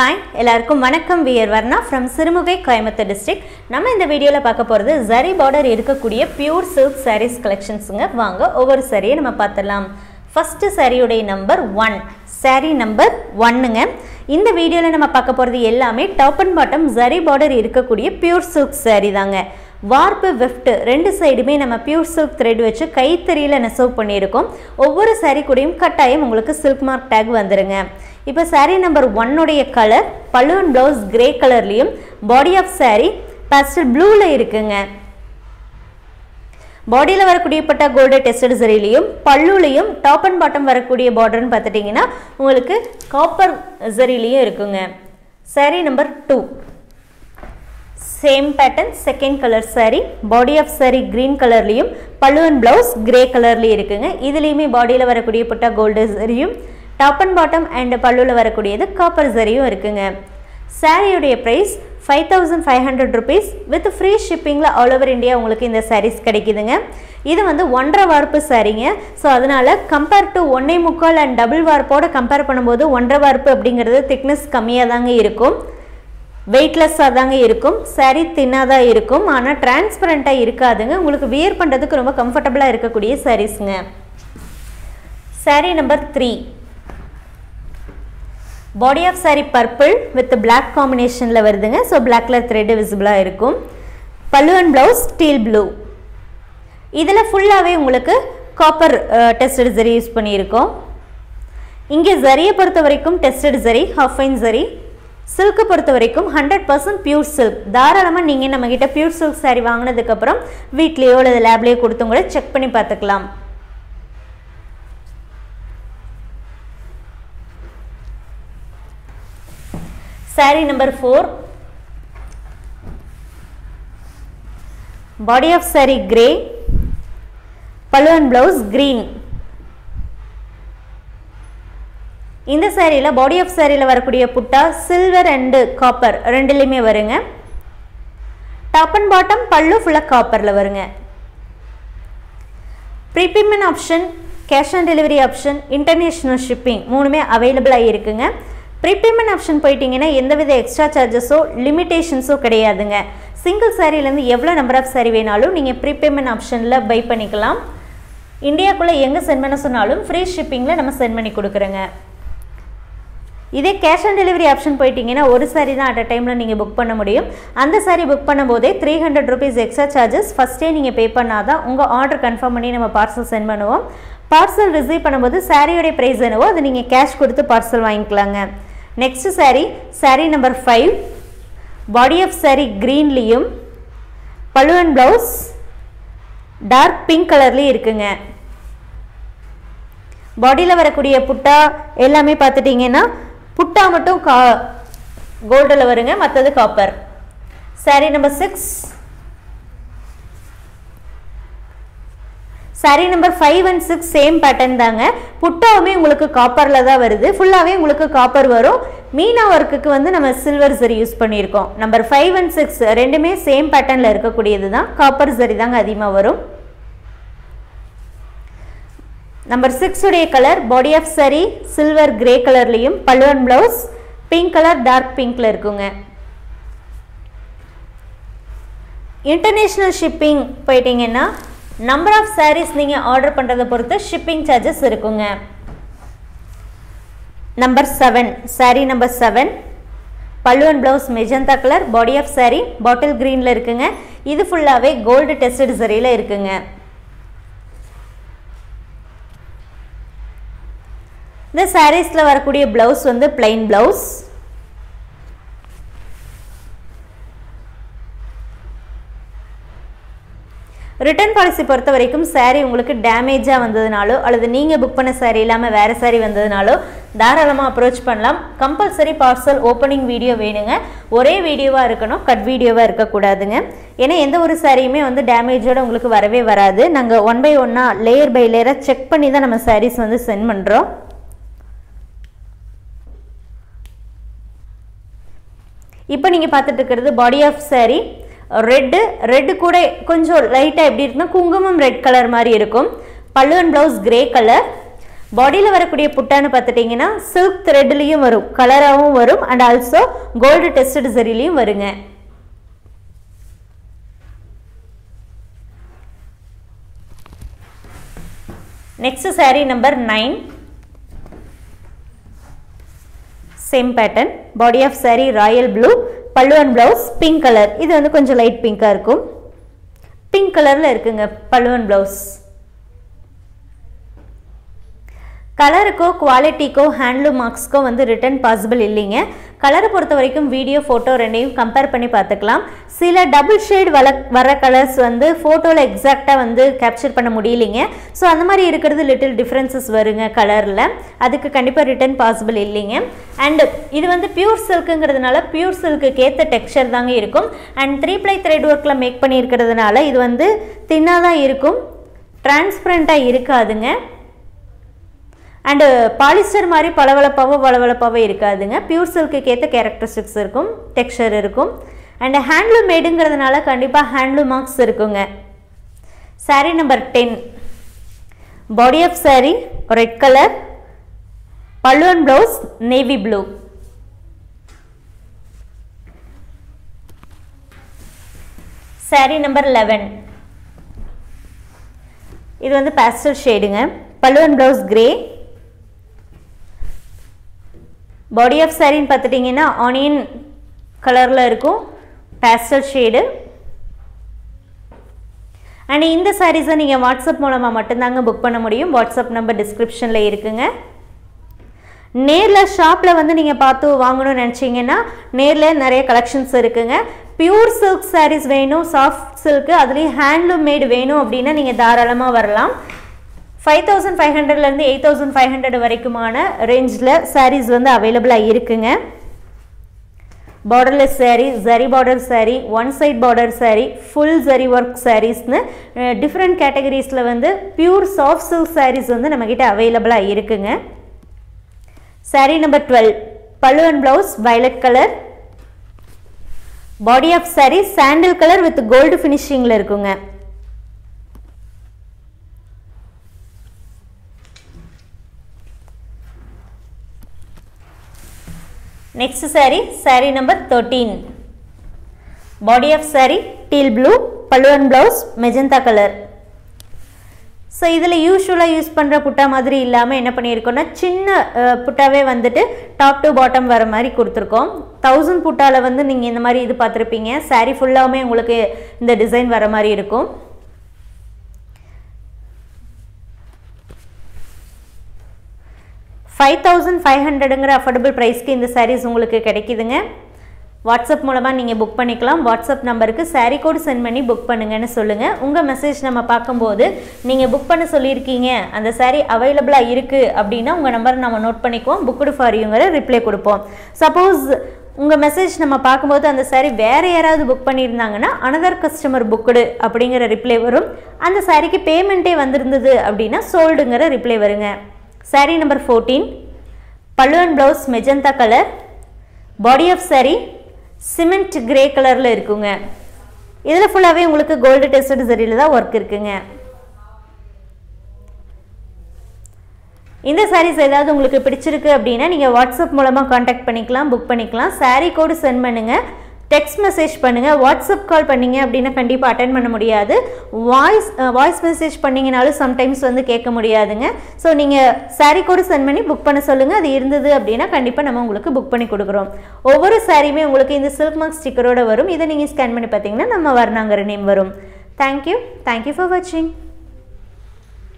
Hi எல்லாருக்கும் வணக்கம். We're Varna from Sirumugai Coimbatore district நம்ம இந்த வீடியோவில் பார்க்க போகிறது ஜரி பார்டர் இருக்கக்கூடிய பியூர் சில்க் சாரீஸ் கலெக்ஷன்ஸுங்க வாங்க ஒவ்வொரு சாரியை நம்ம பார்த்துடலாம். ஃபஸ்ட்டு சாரியுடைய நம்பர் ஒன் சாரீ நம்பர் ஒன்னுங்க இந்த வீடியோவில் நம்ம பார்க்க போகிறது எல்லாமே top and bottom zari border இருக்கக்கூடிய பியூர் சில்க் சாரீ தாங்க. வார்ப்பு வெஃப்ட் ரெண்டு சைடுமே நம்ம பியூர் சில்க் த்ரெட் வச்சு கைத்தறியில் நெசவு பண்ணியிருக்கோம். ஒவ்வொரு சாரீ கூடயும் கட்டாயம் உங்களுக்கு சில்க் மார்க் டேக் வந்துடுங்க இப்போ சாரீ நம்பர் ஒன்னுடைய கலர் பலூன் ப்ளவுஸ் கிரே கலர்லேயும் பாடி ஆஃப் சாரீ பேஸ்டல் ப்ளூவில் இருக்குங்க. பாடியில் வரக்கூடிய பட்டா கோல்டு டெஸ்டட் ஜரிலையும் பல்லுலையும் டாப் அண்ட் பாட்டம் வரக்கூடிய பார்டர்னு பார்த்துட்டிங்கன்னா உங்களுக்கு காப்பர் ஜரிலையும் இருக்குங்க. Saree number two same pattern second colour saree body of saree green கலர்லேயும் பல்லு அண்ட் ப்ளவுஸ் கிரே கலர்லேயும் இருக்குங்க. இதுலேயுமே பாடியில் வரக்கூடிய புட்டா கோல்டு சரியும் டாப் அண்ட் பாட்டம் அண்ட் பல்லுவில் வரக்கூடியது காப்பர் சரியும் இருக்குங்க. சாரியுடைய price five thousand five hundred rupees with free ஷிப்பிங்கில் all over India உங்களுக்கு இந்த சாரீஸ் கிடைக்குதுங்க. இது வந்து ஒன்றரை வார்ப்பு சாரீங்க ஸோ அதனால் கம்பேர் டு ஒன்னே முக்கால் அண்ட் டபுள் வார்ப்போட கம்பேர் பண்ணும்போது ஒன்றரை வார்ப்பு அப்படிங்கிறது திக்னஸ் கம்மியாக தாங்க இருக்கும். வெயிட்லெஸ்ஸாக தாங்க இருக்கும். சாரீ தின்னாக தான் இருக்கும். ஆனால் டிரான்ஸ்பரண்ட்டாக இருக்காதுங்க. உங்களுக்கு வியர் பண்ணுறதுக்கு ரொம்ப கம்ஃபர்டபுளாக இருக்கக்கூடிய சாரீஸுங்க saree number three body of saree purple with black காம்பினேஷனில் வருதுங்க. ஸோ பிளாக் கலர் த்ரெட் விசிபிளாக இருக்கும். பல்லு அண்ட் ப்ளவுஸ் ஸ்டீல் ப்ளூ இதில் ஃபுல்லாகவே உங்களுக்கு காப்பர் டெஸ்டட் ஜரி யூஸ் பண்ணியிருக்கோம். இங்கே ஜரியை பொறுத்த வரைக்கும் tested zari half fine zari silk பொறுத்த வரைக்கும் ஹண்ட்ரட் பர்சன்ட் பியூர் சில்க் தாராளமாக நீங்கள் நம்மக்கிட்ட பியூர் சில்க் சாரீ வாங்கினதுக்கப்புறம் வீட்லேயோ அல்லது லேப்லேயோ கொடுத்து கூட செக் பண்ணி பார்த்துக்கலாம். Saree number four body of saree grey pallu and blouse green இந்த சாரியில் பாடி ஆஃப் சாரியில் வரக்கூடிய புட்டா சில்வர் அண்டு காப்பர் ரெண்டுலேயுமே வருங்க. டாப் அண்ட் பாட்டம் பல்லு ஃபுல்லாக காப்பரில் வருங்க. Prepayment option cash on delivery option international shipping மூணுமே அவைலபிளாக இருக்குங்க. ப்ரீபேமெண்ட் ஆப்ஷன் போயிட்டீங்கன்னா எந்தவித எக்ஸ்ட்ரா சார்ஜஸோ லிமிடேஷன்ஸோ கிடையாதுங்க. சிங்கிள் சாரீலேருந்து எவ்வளோ நம்பர் ஆஃப் சாரீ வேணாலும் நீங்கள் ப்ரீபேமெண்ட் ஆப்ஷனில் பை பண்ணிக்கலாம். இந்தியாக்குள்ளே எங்கே சென்ட் பண்ண சொன்னாலும் ஃப்ரீ ஷிப்பிங்கில் நம்ம சென்ட் பண்ணி கொடுக்குறோங்க. இதே கேஷ் ஆன் டெலிவரி ஆப்ஷன் போயிட்டீங்கன்னா ஒரு சாரி தான் அட் அ டைமில் நீங்கள் புக் பண்ண முடியும். அந்த சாரி புக் பண்ணும்போதே three hundred rupees extra charges ஃபஸ்ட்டே நீங்கள் பே பண்ணால் தான் உங்கள் ஆர்டர் கன்ஃபார்ம் பண்ணி நம்ம பார்சல் சென்ட் பண்ணுவோம். பார்சல் ரிசீவ் பண்ணும்போது சாரியோடைய ப்ரைஸ் என்னவோ அது நீங்கள் கேஷ் கொடுத்து பார்சல் வாங்கிக்கலாங்க. Next sari sari number five body of sari க்ரீன்லேயும் பழுவன் blouse dark pink கலர்லேயும் இருக்குங்க பாடியில் வரக்கூடிய புட்டா எல்லாமே பார்த்துட்டிங்கன்னா புட்டா மட்டும் கா கோல்டில் வருங்க மற்றது copper saree number six saree number five and six same pattern தாங்க. புட்டாவுமே உங்களுக்கு காப்பரில் தான் வருது. ஃபுல்லாகவே உங்களுக்கு காப்பர் வரும். மீனா ஒர்க்குக்கு வந்து நம்ம சில்வர் சரி யூஸ் பண்ணியிருக்கோம். நம்பர் ஃபைவ் அண்ட் சிக்ஸ் ரெண்டுமே சேம் பேட்டர்னில் இருக்கக்கூடியது தான். காப்பர் சரி தாங்க அதிகமாக வரும். நம்பர் சிக்ஸ் உடைய colour body of saree silver grey கலர்லேயும் pallu and blouse pink colour dark பிங்க்ல இருக்குங்க. இன்டர்நேஷ்னல் ஷிப்பிங் போயிட்டீங்கன்னா நம்பர் ஆஃப் சாரீஸ் நீங்கள் ஆர்டர் பண்ணுறதை பொறுத்து ஷிப்பிங் சார்ஜஸ் இருக்குங்க. Number seven saree number seven pallu and blouse magenta colour body of saree bottle க்ரீனில் இருக்குங்க. இது ஃபுல்லாகவே கோல்டு டெஸ்டட் சரியில் இருக்குங்க. இந்த சாரீஸில் வரக்கூடிய ப்ளவுஸ் வந்து பிளைன் ப்ளவுஸ் ரிட்டர்ன் பாலிசி பொறுத்த வரைக்கும் சாரீ உங்களுக்கு டேமேஜாக வந்ததுனாலோ அல்லது நீங்கள் புக் பண்ண சாரீ இல்லாமல் வேறு சாரீ வந்ததுனாலோ தாராளமாக அப்ரோச் பண்ணலாம். கம்பல்சரி பார்சல் ஓப்பனிங் வீடியோ வேணுங்க. ஒரே வீடியோவாக இருக்கணும் கட் வீடியோவாக இருக்கக்கூடாதுங்க ஏன்னா எந்த ஒரு சாரியுமே வந்து டேமேஜோடு உங்களுக்கு வரவே வராது. நாங்கள் ஒன் பை ஒன்னாக லேயர் பை லேயராக செக் பண்ணி தான் நம்ம சாரீஸ் வந்து சென்ட் பண்ணுறோம் இப்போ நீங்கள் பார்த்துட்டு இருக்கிறது body of saree red red கூட கொஞ்சம் லைட்டாக எப்படி இருக்குன்னா குங்குமம் ரெட் கலர் மாதிரி இருக்கும். பல்லு அண்ட் ப்ளவுஸ் கிரே கலர் பாடியில் வரக்கூடிய புட்டான்னு பார்த்துட்டிங்கன்னா சில்க் த்ரெட்லேயும் வரும் கலராகவும் வரும் அண்ட் ஆல்சோ கோல்டு டெஸ்டட் சரிலையும் வருங்க. Next saree number nine same pattern body of saree royal blue pallu and blouse pink colour இது வந்து கொஞ்சம் லைட் பிங்காக இருக்கும். பிங்க் கலரில் இருக்குங்க பல்லுவன் ப்ளவுஸ் கலருக்கோ குவாலிட்டிக்கோ ஹேண்ட்லூம் மார்க்ஸ்க்கோ வந்து ரிட்டர்ன் பாசிபிள் இல்லைங்க. கலரை பொறுத்த வரைக்கும் வீடியோ ஃபோட்டோ ரெண்டையும் கம்பேர் பண்ணி பார்த்துக்கலாம். சில டபுள் ஷேட் வர வர கலர்ஸ் வந்து ஃபோட்டோவில் எக்ஸாக்டாக வந்து கேப்சர் பண்ண முடியலைங்க. ஸோ அந்த மாதிரி இருக்கிறது லிட்டில் டிஃப்ரென்சஸ் வருங்க கலரில் அதுக்கு கண்டிப்பாக ரிட்டர்ன் பாசிபிள் இல்லைங்க. அண்ட் இது வந்து பியூர் சில்க்குங்கிறதுனால பியூர் சில்க்குக்கு ஏற்ற டெக்ஸ்சர் தாங்க இருக்கும். அண்ட் த்ரீ ப்ளை த்ரெட் ஒர்க்கில் மேக் பண்ணியிருக்கிறதுனால இது வந்து தின்னாக தான் இருக்கும். டிரான்ஸ்பரண்ட்டாக இருக்காதுங்க. அண்டு பாலிஸ்டர் மாதிரி பளபளப்பாவோ வளவளப்பாவோ இருக்காதுங்க. பியூர் சில்க்குக்கு ஏற்ற கேரக்டரிஸ்டிக்ஸ் இருக்கும் டெக்ஸ்சர் இருக்கும். அண்டு ஹேண்ட்லூம் மேடுங்கிறதுனால கண்டிப்பாக ஹேண்ட்லூம் மார்க்ஸ் இருக்குங்க. Saree number ten body of saree red colour pallu and blouse navy blue saree number eleven இது வந்து pastel ஷேடுங்க pallu and blouse grey body of சாரின்னு பார்த்துட்டிங்கன்னா ஆனியன் கலரில் இருக்கும். பேஸ்டல் ஷேடு அண்ட் இந்த சாரீஸை நீங்கள் வாட்ஸ்அப் மூலமாக மட்டும்தாங்க புக் பண்ண முடியும். வாட்ஸ்அப் நம்பர் டிஸ்கிரிப்ஷனில் இருக்குங்க. நேரில் ஷாப்பில் வந்து நீங்கள் பார்த்து வாங்கணும்னு நினச்சிங்கன்னா நேரில் நிறைய கலெக்ஷன்ஸ் இருக்குங்க. பியூர் சில்க் சாரீஸ் வேணும் சாஃப்ட் சில்க்கு அதுலேயும் ஹேண்ட்லூம் மேடு வேணும் அப்படின்னா நீங்கள் தாராளமாக வரலாம். ஃபைவ் தௌசண்ட் ஃபைவ் ஹண்ட்ரட்லேருந்து எயிட் தௌசண்ட் ஃபைவ் ஹண்ட்ரட் வரைக்குமான ரேஞ்சில் சாரீஸ் வந்து அவைலபிளாக இருக்குங்க. Borderless sari zari border sari one side border sari full zari work சாரீஸ்னு different கேட்டகரிஸில் வந்து பியூர் சாஃப்ட் சில்க் சாரீஸ் வந்து நம்மக்கிட்ட அவைலபிளாக இருக்குங்க. Saree number twelve pallu and blouse violet colour body of saree sandal colour with gold ஃபினிஷிங்கில் இருக்குங்க. Next sari sari number thirteen body of sari teal blue பல்லுவன் blouse magenta colour so இதில் யூஸ்வலாக use பண்ணுற புட்டா மாதிரி இல்லாமல் என்ன பண்ணியிருக்கோம்னா சின்ன புட்டாவே வந்துட்டு டாப் டு பாட்டம் வர மாதிரி கொடுத்துருக்கோம். தௌசண்ட் புட்டாவில் வந்து நீங்கள் இந்த மாதிரி இது பார்த்துருப்பீங்க. சாரீ ஃபுல்லாகவுமே உங்களுக்கு இந்த டிசைன் வர மாதிரி இருக்கும். ஃபைவ் தௌசண்ட் ஃபைவ் ஹண்ட்ரடுங்கிற அஃபோர்டபுள் ப்ரைஸ்க்கு இந்த சாரீஸ் உங்களுக்கு கிடைக்குதுங்க. வாட்ஸ்அப் மூலமாக நீங்கள் புக் பண்ணிக்கலாம். வாட்ஸ்அப் நம்பருக்கு சாரீ கோடு சென்ட் பண்ணி புக் பண்ணுங்கன்னு சொல்லுங்கள் உங்கள் மெசேஜ் நம்ம பார்க்கும்போது நீங்கள் புக் பண்ண சொல்லியிருக்கீங்க. அந்த சாரீ அவைலபிளாக இருக்குது அப்படின்னா உங்கள் நம்பரை நம்ம நோட் பண்ணிக்குவோம். புக்குடு ஃபார் யூங்கிற ரிப்ளை கொடுப்போம். சப்போஸ் உங்கள் மெசேஜ் நம்ம பார்க்கும்போது அந்த saree வேறு யாராவது புக் பண்ணியிருந்தாங்கன்னா அனதர் கஸ்டமர் புக்குடு அப்படிங்கிற ரிப்ளை வரும். அந்த சாரிக்கு பேமெண்ட்டே வந்திருந்தது அப்படின்னா சோல்டுங்கிற ரிப்ளை வருங்க. Saree number fourteen pallu and blouse magenta colour body of saree cement grey கலரில் இருக்குங்க. இதில் ஃபுல்லாகவே உங்களுக்கு கோல்டு டெஸ்டட் சரியில் தான் ஒர்க் இருக்குங்க. இந்த சாரீஸ் ஏதாவது உங்களுக்கு பிடிச்சிருக்கு அப்படின்னா நீங்கள் வாட்ஸ்அப் மூலமாக காண்டாக்ட் பண்ணிக்கலாம் புக் பண்ணிக்கலாம். சாரீ கோடு சென்ட் பண்ணுங்கள் டெக்ஸ்ட் மெசேஜ் பண்ணுங்கள் வாட்ஸ்அப் கால் பண்ணீங்க அப்படின்னா கண்டிப்பாக அட்டன் பண்ண முடியாது. வாய்ஸ் வாய்ஸ் மெசேஜ் பண்ணிங்கனாலும் சம்டைம்ஸ் வந்து கேட்க முடியாதுங்க. ஸோ நீங்கள் சாரீ கூட சென்ட் பண்ணி புக் பண்ண சொல்லுங்கள் அது இருந்தது அப்படின்னா கண்டிப்பாக நம்ம உங்களுக்கு புக் பண்ணி கொடுக்குறோம். ஒவ்வொரு சாரியுமே உங்களுக்கு இந்த சில்க் மார்க் ஸ்டிக்கரோட வரும். இதை நீங்கள் ஸ்கேன் பண்ணி பார்த்தீங்கன்னா நம்ம வர்ணாங்கிற நேம் வரும். Thank you thank you for வாட்சிங்